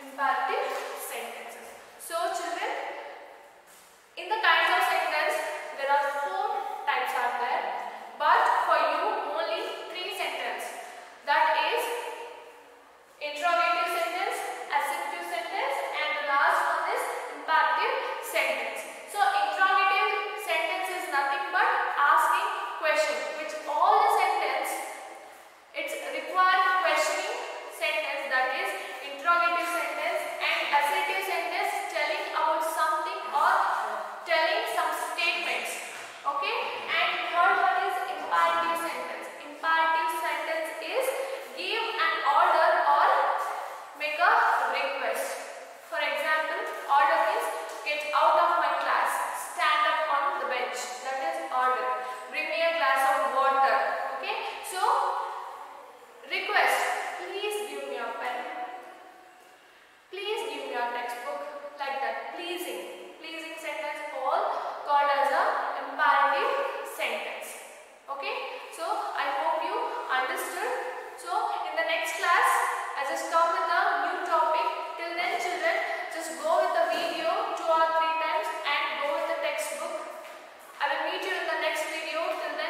imperative sentences. So children, I just come with new topic. Till then children, just go with the video two or three times and go with the textbook. I will meet you in the next video. Till then.